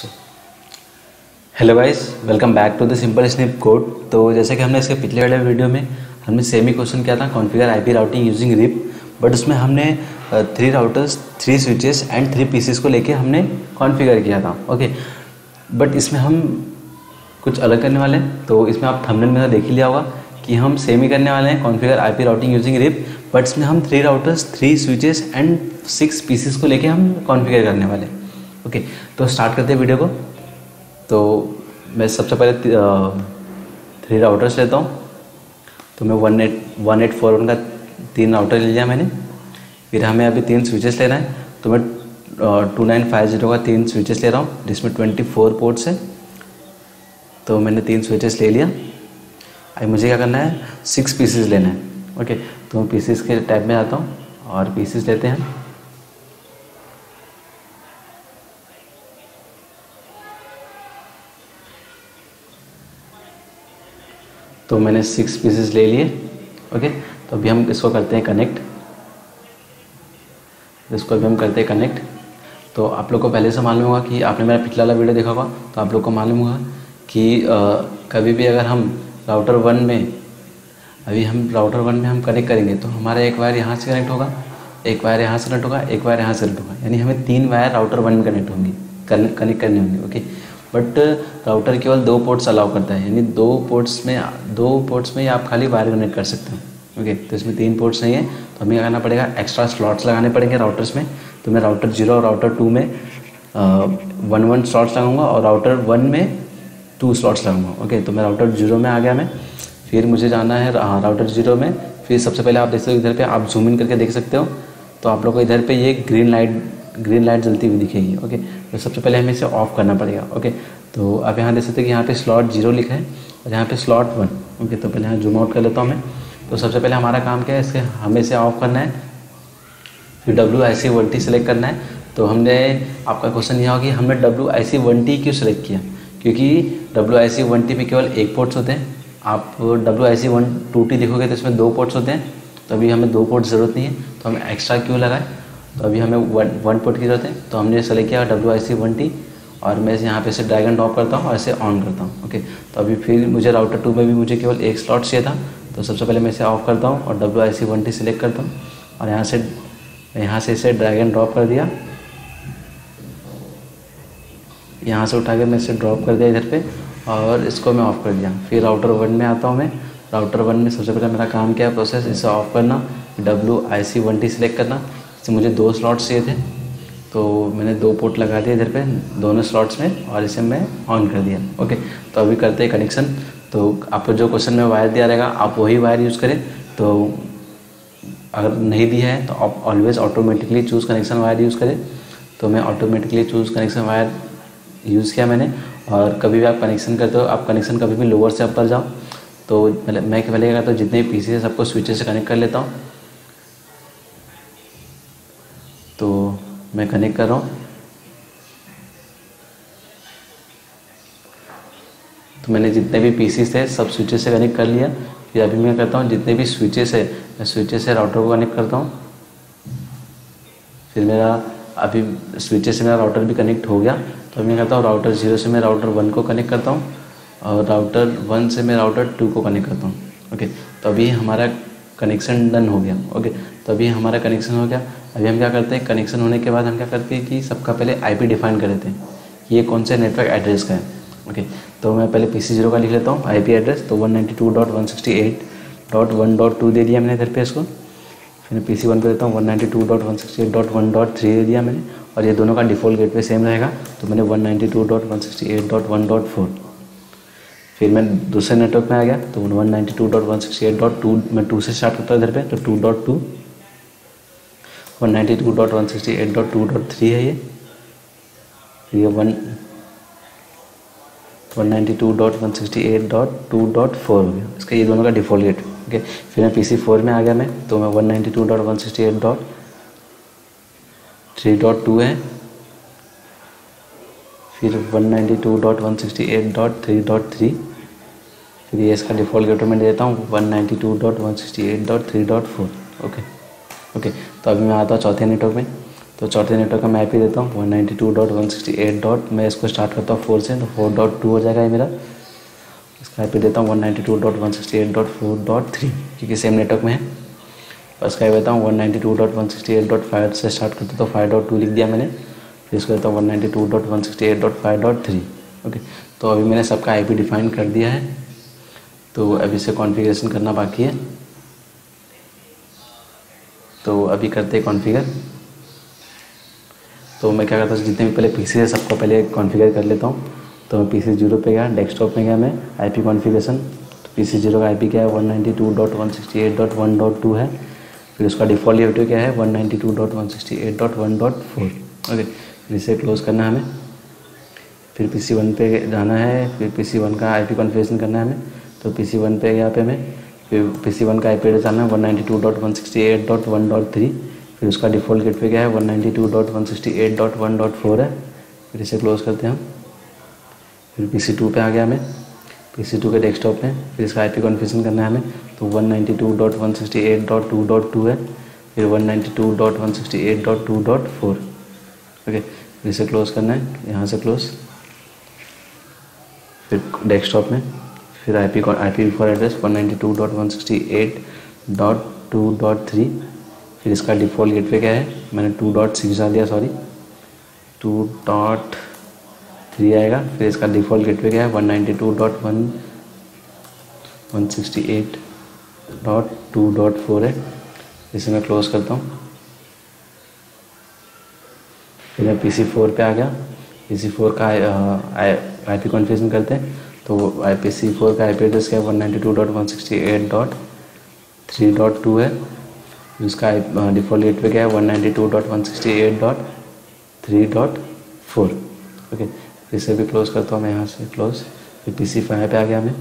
So hello guys welcome back to the simple snip code तो जैसे कि हमने इसके पिछले वाले वीडियो में, हमने सेम ही क्वेश्चन किया था configure IP routing using RIP but उसमें हमने three routers three switches and three PCs को लेके हमने कॉन्फ़िगर किया था ओके बट इसमें हम कुछ अलग करने वाले हैं। तो इसमें आप थंबनेल में देख ही लिया होगा कि हम सेम ही करने वाले हैं configure IP routing using RIP but इसमें हम three routers three switches and six PCs को लेके हम कॉन्फ़िगर करने वाले हैं। ओके तो स्टार्ट करते हैं वीडियो को। तो मैं सबसे पहले थ्री राउटर्स लेता हूँ। तो मैं one eight one eight four one का तीन राउटर ले लिया मैंने। फिर हमें अभी तीन स्विचेस लेना है। तो मैं टू नाइन फाइव ज़ीरो का तीन स्विचेस ले रहा हूँ, जिसमें ट्वेंटी फोर पोर्ट्स है। तो मैंने तीन स्विचेस ले लिया। अभी मुझे क्या करना है? सिक्स पीसेस लेना है। ओके तो मैं पीसेस के टाइप में आता हूँ और पीसेस लेते हैं। तो मैंने सिक्स पीसेस ले लिए ओके तो अभी हम इसको करते हैं कनेक्ट इसको अभी हम करते हैं कनेक्ट तो आप लोग को पहले से मालूम होगा कि आपने मेरा पिछला वाला वीडियो देखा होगा तो आप लोग को मालूम होगा कि आ, कभी भी अगर हम राउटर वन में अभी हम राउटर वन में हम कनेक्ट करेंगे तो हमारा एक वायर यहाँ से कनेक्ट होगा एक वायर यहाँ से कनेक्ट होगा एक वायर यहाँ से कनेक्ट होगा। यानी हमें तीन वायर राउटर वन में कनेक्ट होंगी कनेक्ट करने होंगे ओके बट राउटर केवल दो पोर्ट्स अलाउ करता है। यानी दो पोर्ट्स में, दो पोर्ट्स में ही आप खाली वायर कनेक्ट कर सकते हो। ओके तो इसमें तीन पोर्ट्स नहीं है। तो हमें लगाना पड़ेगा। एक्स्ट्रा स्लॉट्स लगाने पड़ेंगे राउटर्स में। तो मैं राउटर ज़ीरो और राउटर टू में वन वन स्लॉट्स लगाऊँगा और राउटर वन में टू स्लॉट्स लगाऊँगा। ओके तो मैं राउटर ज़ीरो में आ गया मैं। फिर मुझे जाना है हाँ राउटर ज़ीरो में। फिर सबसे पहले आप देख सकते हो इधर पे, आप जूम इन करके देख सकते हो। तो आप लोग को इधर पे ये ग्रीन लाइट ग्रीन लाइट जलती हुई दिखेगी। ओके तो सबसे पहले हमें इसे ऑफ़ करना पड़ेगा ओके तो आप यहाँ देख सकते हैं कि यहाँ पे स्लॉट ज़ीरो लिखा है और यहाँ पे स्लॉट वन ओके तो पहले यहाँ जूम आउट कर लेता हूँ मैं। तो सबसे पहले हमारा काम क्या है? इसके हमें इसे ऑफ़ करना है। फिर W I C one T select करना है। तो हमने, आपका क्वेश्चन यह होगा कि हमने W I C one T क्यों सेलेक्ट किया? क्योंकि W I C one T में केवल एक पोर्ट्स होते हैं। आप W I C one two T देखोगे तो इसमें दो पोर्ट्स होते हैं। तो अभी हमें दो पोर्ट ज़रूरत नहीं है। तो हमें एक्स्ट्रा क्यों लगाए? तो अभी हमें वन वन पोर्ट की ज़रूरत है। तो हमने सेलेक्ट किया W I C one T और मैं इसे यहाँ पे से ड्रैगन ड्रॉप करता हूँ और इसे ऑन करता हूँ ओके तो अभी फिर मुझे राउटर टू में भी मुझे केवल एक स्लॉट चाहिए था। तो सबसे पहले मैं इसे ऑफ़ करता हूँ और W I C one T select करता हूँ और यहाँ से यहाँ से इसे ड्रैगन ड्रॉप कर दिया। यहाँ से उठा के मैं इसे ड्रॉप कर दिया इधर पे और इसको मैं ऑफ़ कर दिया। फिर राउटर वन में आता हूँ मैं। राउटर वन में सबसे पहले मेरा काम क्या है? प्रोसेस इसे ऑफ़ करना W I C one T select करना। इससे मुझे दो स्लॉट्स चाहिए थे तो मैंने दो पोर्ट लगा दिया इधर पे, दोनों स्लॉट्स में और इसे मैं ऑन कर दिया। ओके तो अभी करते हैं कनेक्शन तो आपको जो क्वेश्चन में वायर दिया रहेगा, आप वही वायर यूज़ करें। तो अगर नहीं दिया है तो आप always automatically choose connection wire use करें। तो मैं automatically choose connection wire use किया मैंने। और कभी भी आप कनेक्शन करते हो, आप कनेक्शन कभी भी लोअर से अपर जाओ। तो पहले मैं पहले क्या करता हूँ जितने पीसी है, सबको स्विचेस से कनेक्ट कर लेता हूँ। मैं कनेक्ट कर रहा हूँ। तो मैंने जितने भी पीसीस थे सब स्विचेस से कनेक्ट कर लिया। फिर अभी मैं करता हूँ, जितने भी स्विचेस है, मैं स्विचेस से राउटर को कनेक्ट करता हूँ। फिर मेरा अभी स्विचेस से मेरा राउटर भी कनेक्ट हो गया। तो मैं करता हूँ राउटर ज़ीरो से मैं राउटर वन को कनेक्ट करता हूँ और राउटर वन से मैं राउटर टू को कनेक्ट करता हूँ। ओके तो अभी हमारा कनेक्शन डन हो गया। ओके तो अभी हमारा कनेक्शन हो गया। अभी हम क्या करते हैं कनेक्शन होने के बाद हम क्या करते हैं कि सबका पहले आईपी डिफाइन कर देते हैं ये कौन से नेटवर्क एड्रेस का है। ओके तो मैं पहले पी सी ज़ीरो का लिख लेता हूँ आईपी एड्रेस तो one ninety two dot one sixty eight dot one dot two दे दिया मैंने इधर पे इसको। फिर पी सी वन पर देता हूँ one ninety two dot one sixty eight dot one dot three दे दिया मैंने, और ये दोनों का डिफ़ॉल्ट गेट पे सेम रहेगा तो मैंने one ninety two dot one sixty eight dot one dot four फिर मैं दूसरे नेटवर्क में आ गया तो one ninety two dot one sixty eight dot two मैं टू से स्टार्ट करता हूँ इधर पे तो two dot two one ninety two dot one sixty eight dot two dot three है ये। ये one one ninety two dot one sixty eight dot two dot four हो गया। इसका ये दोनों का डिफ़ॉल्ट गेट ओके फिर मैं पी सी फोर में आ गया मैं तो मैं one ninety two dot one sixty eight dot three dot two है। फिर one ninety two dot one sixty eight dot three dot three फिर ये इसका डिफ़ॉल्ट गेट मैं देता हूँ वन नाइन्टी टू ओके तो अभी मैं आता हूँ चौथे नेटवर्क में। तो चौथे नेटवर्क का मैं IP देता हूँ one ninety two dot one sixty eight dot मैं इसको स्टार्ट करता हूँ फोर से तो फोर डॉट टू हो जाएगा ये मेरा। इसका आईपी देता हूँ one ninety two dot one sixty eight dot four dot three क्योंकि सेम नेटवर्क में है। और इसका आई देता हूँ one ninety two dot one sixty eight dot five से स्टार्ट करता तो फाइव डॉट टू लिख दिया मैंने। फिर इसको देता हूँ one ninety two dot one sixty eight dot five dot three okay तो अभी मैंने सबका IP डिफाइन कर दिया है। तो अभी से कॉन्फ़िगरेशन करना बाकी है। तो अभी करते हैं कॉन्फ़िगर तो मैं क्या करता हूँ, जितने भी पहले पीसी है, सबको पहले कॉन्फ़िगर कर लेता हूँ। तो मैं पी सी ज़ीरो पे गया डेस्कटॉप में गया मैं आई पी कॉन्फ़िगरेशन तो पी सी ज़ीरो का आई पी क्या है? One ninety two dot one sixty eight dot one dot two है। फिर उसका डिफ़ॉल्ट यूटिव क्या है? One ninety two dot one sixty eight dot one dot four okay फिर इसे क्लोज़ करना है हमें। फिर पी सी वन पे जाना है, फिर पी सी वन का आई पी कॉन्फ़िगरेशन करना है हमें। तो पी सी वन पे यहाँ पे मैं। फिर पी सी वन का आई पी एड्रेस आना है one ninety two dot one sixty eight dot one dot three फिर उसका डिफ़ॉल्ट गेट पे क्या है? One ninety two dot one sixty eight dot one dot four है। फिर इसे क्लोज़ करते हैं हम। फिर पी सी टू पर आ गया हमें। पी सी टू के डेस्कटॉप में फिर इसका आई पी कॉन्फ़िगरेशन करना है हमें। तो one ninety two dot one sixty eight dot two dot two है। फिर one ninety two dot one sixty eight dot two dot four okay, फिर इसे क्लोज़ करना है। यहाँ से क्लोज़ फिर डेस्कटॉप में। फिर I P I P four address one ninety two dot one sixty eight dot two dot three फिर इसका डिफ़ॉल्ट गेटवे क्या है? मैंने टू डॉट सिक्स डाल दिया सॉरी टू डॉट थ्री आएगा। फिर इसका डिफ़ॉल्ट गेटवे क्या है? One ninety two dot one one sixty eight dot two dot four है। इसे मैं क्लोज़ करता हूँ। फिर मैं पी सी फोर पर आ गया। पी सी फोर का आई पी कॉन्फ़िगरेशन करते हैं। तो आई पी सी फोर का पी एड्रेस क्या है? One ninety two dot one sixty eight dot three dot two है। उसका डिफ़ॉल्ट गेट पे क्या है? One ninety two dot one sixty eight dot three dot four okay फिर से भी क्लोज़ करता हूँ मैं यहाँ से क्लोज फिर पी सी फाइव पे आ गया मैं।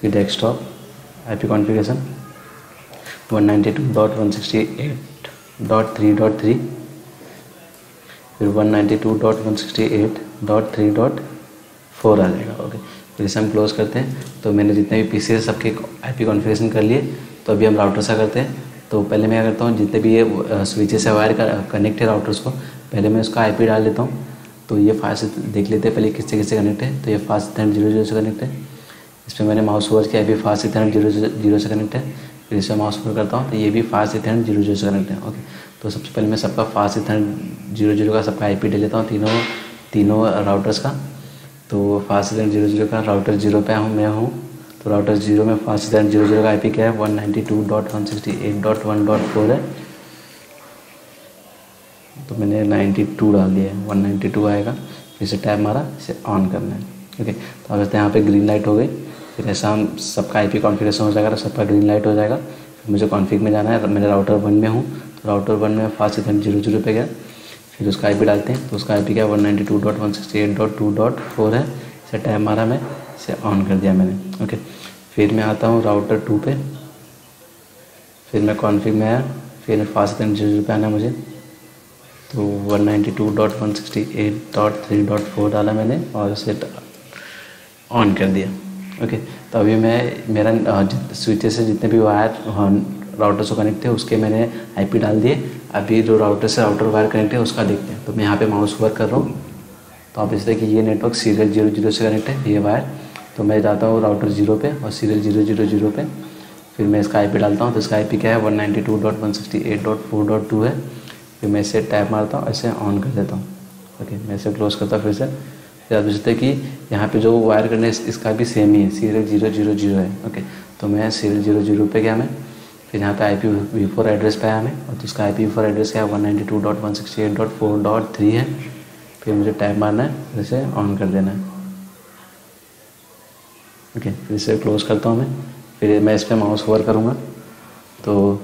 फिर desktop I P configuration one ninety two dot one sixty eight dot three dot three फिर one ninety two dot one sixty eight dot three dot four आ जाएगा ओके फिर इसे हम क्लोज़ करते हैं। तो मैंने जितने भी पी सी सबके आई पी कॉन्फ़िगरेशन कर लिए तो अभी हम राउटर सा करते हैं। तो पहले मैं करता हूँ, जितने भी ये स्विचेस से वायर कनेक्ट है राउटर्स को, पहले मैं उसका आईपी डाल देता हूँ। तो ये फास्ट देख लेते हैं, पहले किससे किससे कनेक्ट है। तो ये फास्ट इथरनेट ज़ीरो ज़ीरो से कनेक्ट है। इसमें मैंने माउस ओवर किया भी फास्ट इथरनेट ज़ीरो ज़ीरो से कनेक्ट है। फिर इसमें माउस ओवर करता हूँ तो ये भी फास्ट इथरनेट ज़ीरो ज़ीरो से कनेक्ट है ओके तो सबसे पहले मैं सबका फास्ट इथरनेट ज़ीरो ज़ीरो का, सबका आई ले लेता हूँ, तीनों तीनों राउटर्स का। तो फास्ट इथरनेट ज़ीरो ज़ीरो का राउटर ज़ीरो पे हूँ, मैं हूँ। तो राउटर ज़ीरो में फास्ट इथरनेट ज़ीरो ज़ीरो का आईपी क्या है? One ninety two dot one sixty eight dot one dot four है। तो मैंने नाइन्टी टू डाल दिया है। वन नाइन्टी टू आएगा। फिर से टैब मारा, इसे ऑन करना है। ओके तो अब यहाँ पे ग्रीन लाइट हो गई। फिर ऐसा हम सबका आई पी कॉन्फ़िगरेशन हो जाएगा सबका ग्रीन लाइट हो जाएगा। फिर मुझे कॉन्फ़िग में जाना है। मेरे राउटर वन में हूँ। तो राउटर वन में फास्ट इथरनेट ज़ीरो ज़ीरो पे गया। फिर उसका आई पी डालते हैं तो उसका आई पी क्या one ninety two dot one sixty eight dot two dot four है। इसे टैब मारा मैं, इसे ऑन कर दिया मैंने ओके फिर मैं आता हूँ राउटर टू पे। फिर मैं कॉन्फ़िग में आया, फिर फास्ट इथरनेट ज़ीरो पे आना मुझे। तो one ninety two dot one sixty eight dot three dot four डाला मैंने और उसे ऑन कर दिया ओके तो अभी मैं, मेरा स्विचेस से जितने भी वायर राउटर से कनेक्ट थे उसके मैंने आईपी डाल दिए। अभी जो राउटर से राउटर वायर कनेक्ट है, उसका देखते हैं। तो मैं यहाँ पे माउस वर्क कर रहा हूँ। तो आप इस कि ये नेटवर्क सीरियल ज़ीरो ज़ीरो से कनेक्ट है, ये वायर तो मैं जाता हूँ राउटर ज़ीरो पे और सीरियल ज़ीरो ज़ीरो ज़ीरो पे। फिर मैं इसका आईपी डालता हूँ। तो इसका आईपी क्या है? One ninety two dot one sixty eight dot four dot two है। फिर मैं इसे टैप मारता हूँ ऐसे ऑन कर देता हूँ। ओके, मैं इसे क्लोज करता हूँ फिर से। फिर आप देखते हैं कि यहाँ पे जो वायर करने इसका भी सेम ही है। सीरियल ज़ीरो ज़ीरो ज़ीरो है। ओके तो मैं सीरियल ज़ीरो ज़ीरो पे गया मैं। फिर यहाँ पे I P V four address पाया हमें और तो उसका I P V four address क्या है one ninety two dot one sixty eight dot four dot three है। फिर मुझे टाइम मारना है इसे ऑन कर देना है। ओके okay, फिर इसे क्लोज करता हूँ मैं। फिर मैं इस पर माउस ओवर करूँगा। तो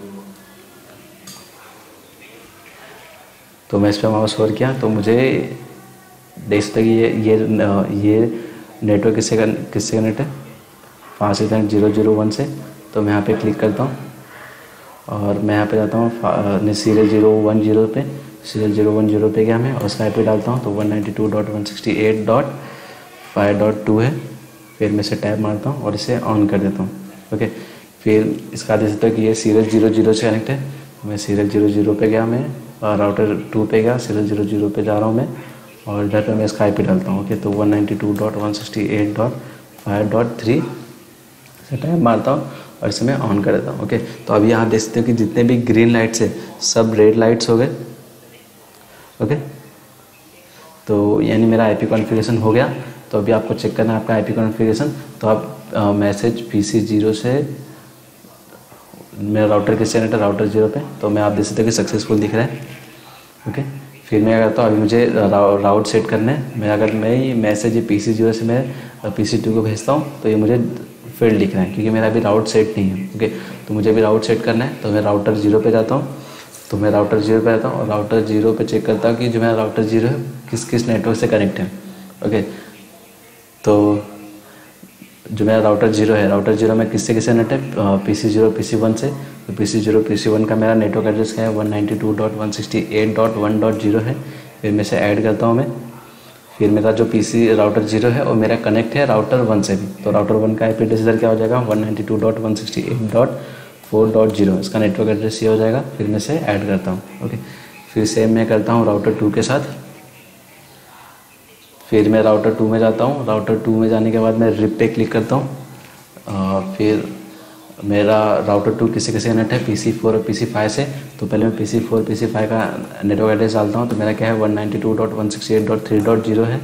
तो मैं इस पर माउस ओवर किया तो मुझे देख सकते ये ये ये नेटवर्क किससे किससे कनेक्ट है? इथरनेट ज़ीरो ज़ीरो वन से। तो मैं यहाँ पे क्लिक करता हूँ। और मैं यहाँ पे जाता हूँ सीरियल ज़ीरो वन ज़ीरो पे। सीरियल ज़ीरो वन ज़ीरो पे गया मैं और उसका आई डालता हूँ तो one ninety two dot one sixty eight dot five dot two है। फिर मैं इसे टैप मारता हूँ और इसे ऑन कर देता हूँ। ओके फिर इसका देख सकते हो कि ये सीरियल ज़ीरो ज़ीरो से कनेक्ट है। मैं सीरियल ज़ीरो ज़ीरो पे गया मैं, और राउटर टू पे गया सीरियल ज़ीरो ज़ीरो पे जा रहा हूँ मैं। और इधर पे मैं इसका आई पी डालता हूँ। ओके तो one ninety two dot one sixty eight dot five dot three से टाइम मारता हूँ। और इसे मैं ऑन कर देता हूँ ओके तो अभी यहाँ देख सकते हो कि जितने भी ग्रीन लाइट्स है, सब रेड लाइट्स हो गए ओके तो यानी मेरा आईपी कॉन्फ़िगरेशन हो गया। तो अभी आपको चेक करना है आपका आईपी कॉन्फ़िगरेशन तो आप मैसेज पी सी ज़ीरो से, मेरा राउटर किससे कनेक्ट है? राउटर ज़ीरो पे। तो मैं आप देख सकते हो कि सक्सेसफुल दिख रहा है ओके फिर मैं करता हूँ अभी मुझे राउट सेट करना है। मैं अगर, मैं मैसेज पी सी ज़ीरो से मैं पी सी टू को भेजता हूँ तो ये मुझे फ़ील्ड लिख रहे हैं, क्योंकि मेरा अभी राउट सेट नहीं है ओके तो मुझे अभी राउट सेट करना है तो मैं राउटर ज़ीरो पे जाता हूँ तो मैं राउटर ज़ीरो पे आता हूँ और राउटर ज़ीरो पे चेक करता हूँ कि जो मेरा राउटर ज़ीरो है, किस किस नेटवर्क से कनेक्ट है ओके तो जो मेरा राउटर ज़ीरो है राउटर ज़ीरो में किससे किससे नेट है? P C zero P C one से तो P C zero P C one का मेरा नेटवर्क एड्रेस क्या है? One ninety two dot one sixty eight dot one dot zero है फिर मैं से ऐड करता हूँ मैं। फिर मेरा जो पी सी राउटर ज़ीरो है वो मेरा कनेक्ट है राउटर वन से भी। तो राउटर वन का आई एड्रेस इधर क्या हो जाएगा? One ninety two dot one sixty eight dot four dot zero इसका नेटवर्क एड्रेस ये हो जाएगा। फिर मैं से ऐड करता हूँ। ओके फिर सेम मैं करता हूँ राउटर टू के साथ। फिर मैं राउटर टू में जाता हूँ। राउटर टू में जाने के बाद मैं रिप पे क्लिक करता हूँ। फिर मेरा राउटर टू किसी किसी नेट है पी सी फोर और पी सी फाइव से तो पहले मैं P C four P C five का नेटवर्क एड्रेस डालता हूँ तो मेरा क्या है one ninety two dot one sixty eight dot three dot zero है।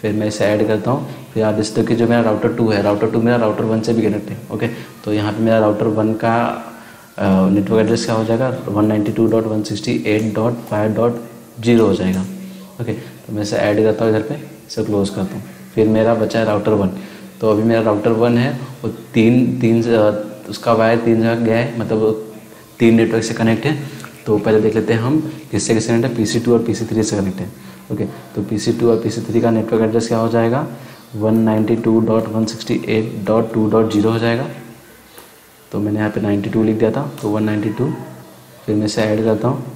फिर मैं इसे ऐड करता हूँ, फिर आप देखते हो कि जो मेरा राउटर टू है राउटर टू मेरा राउटर वन से भी कनेक्ट है ओके तो यहाँ पे मेरा राउटर वन का नेटवर्क एड्रेस क्या हो जाएगा one ninety two dot one sixty eight dot five dot zero हो जाएगा ओके तो मैं इसे ऐड करता हूँ इधर पे, इसे क्लोज करता हूँ। फिर मेरा बचा है राउटर वन तो अभी मेरा राउटर वन है, वो तीन तीन उसका वायर तीन जगह गया है मतलब तीन नेटवर्क से कनेक्ट है। तो पहले देख लेते हैं हम किससे किससे कनेक्ट है पी टू और पी सी थ्री से कनेक्ट है। ओके तो पी सी टू और पी सी थ्री का नेटवर्क एड्रेस क्या हो जाएगा? One ninety two dot one sixty eight dot two dot zero हो जाएगा। तो मैंने यहाँ पे नाइन्टी टू लिख दिया था तो वन नाइन्टी टू फिर मैं इसे ऐड करता हूँ।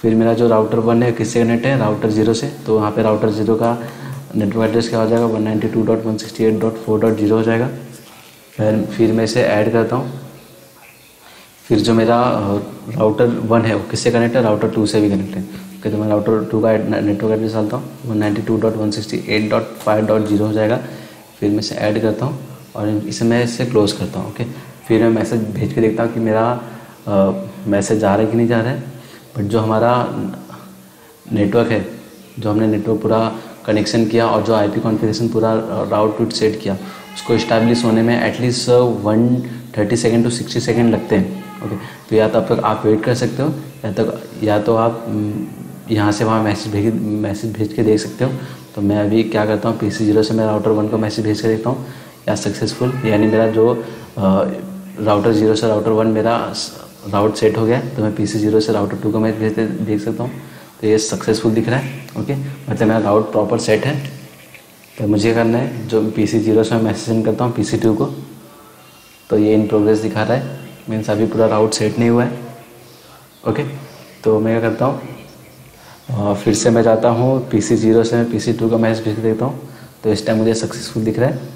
फिर मेरा जो राउटर वन है, किससे कनेक्ट है? राउटर ज़ीरो से। तो वहाँ पे राउटर ज़ीरो का नेटवर्क एड्रेस क्या हो जाएगा? One ninety two dot one sixty eight dot four dot zero हो जाएगा। फिर फिर मैं इसे ऐड करता हूँ। फिर जो मेरा राउटर वन है, वो किससे कनेक्ट है? राउटर टू से भी कनेक्ट है। ओके तो मैं राउटर टू का नेटवर्क एड्रेस डालता हूँ। One ninety two dot one sixty eight dot five dot zero हो जाएगा। फिर मैं इसे ऐड करता हूँ और इसे मैं इसे क्लोज करता हूँ, ओके। फिर मैं मैसेज भेज के देखता हूँ कि मेरा मैसेज जा रहा है कि नहीं जा रहा है। बट जो हमारा नेटवर्क है, जो हमने नेटवर्क पूरा कनेक्शन किया और जो आईपी कॉन्फ़िगरेशन पूरा राउट टूट सेट किया उसको इस्टेब्लिश होने में at least one thirty second to sixty second लगते हैं ओके तो या तो अब तक, आप वेट कर सकते हो, या तो या तो आप यहाँ से वहाँ मैसेज भेज मैसेज भेज के देख सकते हो। तो मैं अभी क्या करता हूँ पी सी ज़ीरो से मैं राउटर वन को मैसेज भेज के देखता हूँ, या सक्सेसफुल यानी मेरा जो राउटर ज़ीरो से राउटर वन मेरा राउट सेट हो गया तो मैं पी सी ज़ीरो से राउटर टू को मैं भेज देख सकता हूँ। तो ये सक्सेसफुल दिख रहा है ओके मतलब मेरा राउट प्रॉपर सेट है। तो मुझे करना है, जो पी सी ज़ीरो से मैं मैसेज सेंड करता हूँ पी सी टू को। तो ये इन प्रोग्रेस दिखा रहा है। मीन्स अभी पूरा राउट सेट नहीं हुआ है। ओके तो मैं क्या करता हूँ फिर से मैं जाता हूँ पी सी ज़ीरो से मैं पी सी टू का मैसेज भेज देता हूँ। तो इस टाइम मुझे सक्सेसफुल दिख रहा है।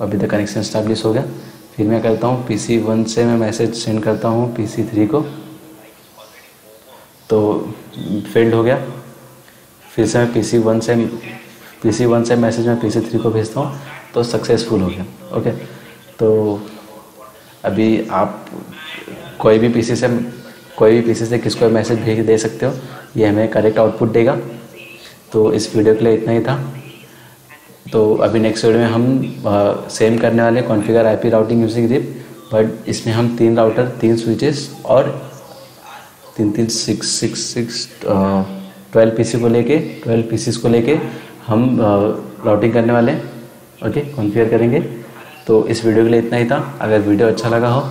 अभी तक कनेक्शन स्टैब्लिश हो गया। फिर मैं करता हूँ पी सी वन से मैं मैसेज सेंड करता हूँ पी सी थ्री को। तो फेल्ड हो गया। फिर से मैं पी सी वन से पी सी वन से मैसेज मैं पी सी थ्री को भेजता हूँ तो सक्सेसफुल हो गया ओके तो अभी आप कोई भी पीसी से कोई भी पीसी से किसको मैसेज भेज दे सकते हो ये हमें करेक्ट आउटपुट देगा। तो इस वीडियो के लिए इतना ही था। तो अभी नेक्स्ट वीडियो में हम आ, सेम करने वाले configure IP routing using RIP but इसमें हम तीन राउटर तीन स्विचेस और तीन तीन six six six twelve PC को लेके ट्वेल्व पीसीस को लेके हम राउटिंग करने वाले हैं। ओके कॉन्फ़िगर करेंगे। तो इस वीडियो के लिए इतना ही था। अगर वीडियो अच्छा लगा हो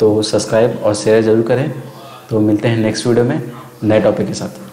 तो सब्सक्राइब और शेयर ज़रूर करें। तो मिलते हैं नेक्स्ट वीडियो में नए टॉपिक के साथ।